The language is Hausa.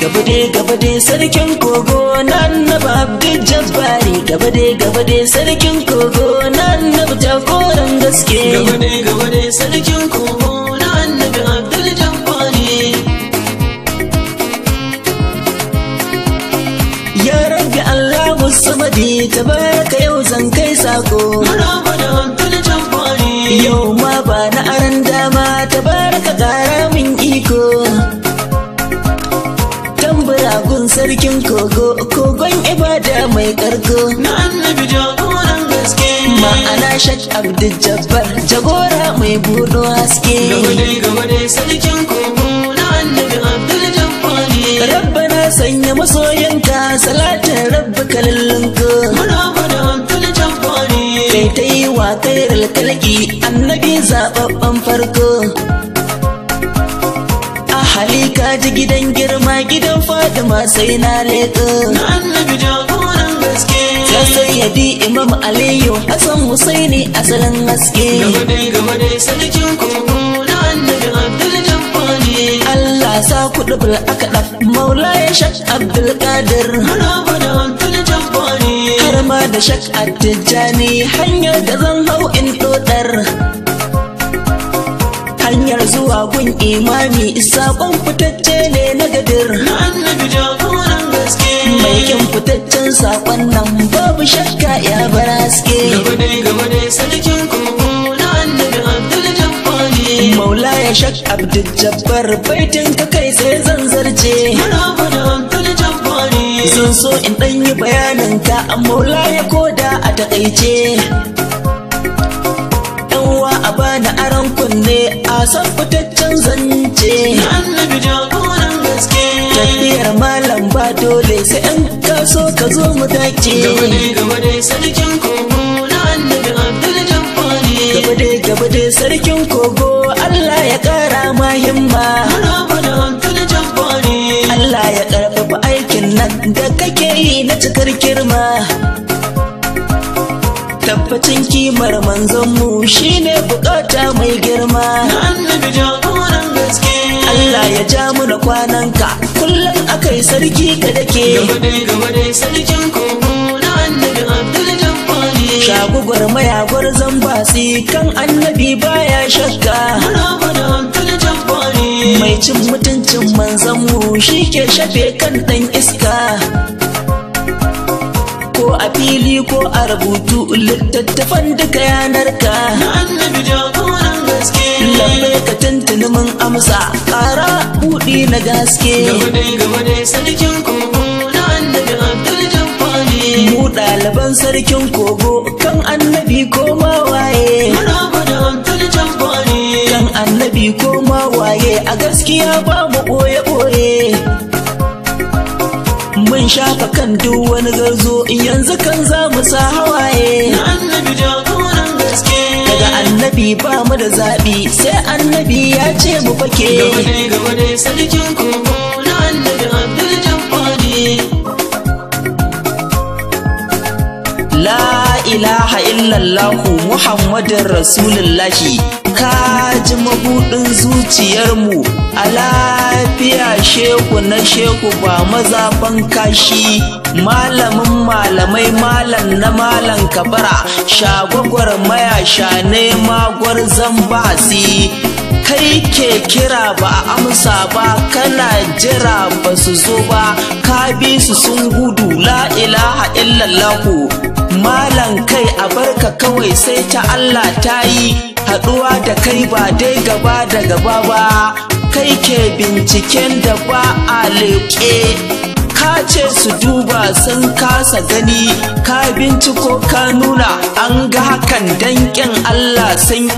gaba dai gaba dai sarkin kogo na annaba abdul jabbari gaba dai gaba dai sarkin kogo na annaba jagoran gaske. Gaba dai gaba dai sarkin kogo na annabi abdul jabbari ya rabbi allahu samadi tabaraka yau zan kai sako. Sarkin kogo kogon ibada mai karko. Na annabi jagoran gaske. Ma'ana shak abdul jabbar jagora mai budo haske. Gaba dai gaba dai sarkin kogo. Na annabi abdul jabbari rabbana sanya masoyanka salatin rabba kalallunku maraba da abdul jabbari kai ta yi wa kairar kalki annabi zababben farko. A halika ji gidan girma gidan fatima sai na leko na annabi jagoran gaske. Ya sayyadi imam aliyu hassan husaini asalin haske gaba dai gaba dai sarkin kogo. Na annabi abdul jabbari Allah sa ku dubul aka daf maula ya shak abdul qadir. Maraba da abdul jabbari har ma da shak attijani hanyar da zan hau in hanyar zuwa gun imami saƙon fitacce ne na gadir. Na annabi jagoran gaske. Mai kin fitaccen saƙon nan babu shakka ya bar haske. Gaba dai gaba dai sarkin kogo na annabi abdul jabbari maula ya shak abdul jabbar baitin ka kai sai zan zarce. Da abdul Sun so in ɗan yi bayanin ka maula ya koda a taƙaice. Bani aron kunne san fitaccen zance. na annabi jagoran gaske Tafiyar malam ba dole sai in ka so ka zo mu dace. gaba dai gaba dai sarkin kogo na annabi abdul jabbari Gaba dai gaba dai sarkin kogo Allah ya ƙara ma himma. Allah ya ƙarfafa aikin nan da kake yi na cikar girma. Tabbacin kimar manzonmu shine buƙata mai girma. na annabi jagoran gaske Allah ya ja muna kwananka kullum akai sarki ka dake. gaba dai gaba dai sarkin kogo na annabi abdul jabbari Shagugwar mayagwar zambasi kan annabi baya shakka. maraba da abdul jabbari Mai cin mutuncin manzonmu shi ke shafe kan ɗan iska. Ko a rubutu littattafan duka yanarka. na annabi jagoran gaske Lambe ka tuntuni mun amsa ƙara buɗi na gaske. gaba dai gaba dai sarkin kogo na annabi abdul jabbari Mu ɗaliban sarkin kogo kan annabi ko ma waye. maraba da abdul jabbari Kan annabi ko ma waye a gaskiya ba mu ɓoye-ɓoye. Shafa kan duk wani garzo yanzu kan za mu sa hawaye. na annabi jagoran gaske. Daga annabi ba mu da zaɓi sai annabi ya ce mu fake. gaba dai gaba dai sarkin kogo. Na annabi abdul jabbari La ilaha illallahu Muhammadin Rasulullahi. Ka ji mabuɗin zuciyarmu. A lafiya shehu na shehu ba mazafan kashi. Malamin malamai malam na malam kabara. Shagwagwar maya shane magwar zambasi kai ke kira ba a amsa ba kana jira ba su zo ba. Ka bi su sun gudu la ilaha illallahu. Malam kai a barka kawai sai ta Allah ta yi. Haɗuwa da kai ba dai gaba da gaba ba. Kai ke binciken da ba a leƙe. Ka ce su duba sun kasa gani. Ka binciko ka nuna an ga hakan danƙin Allah sun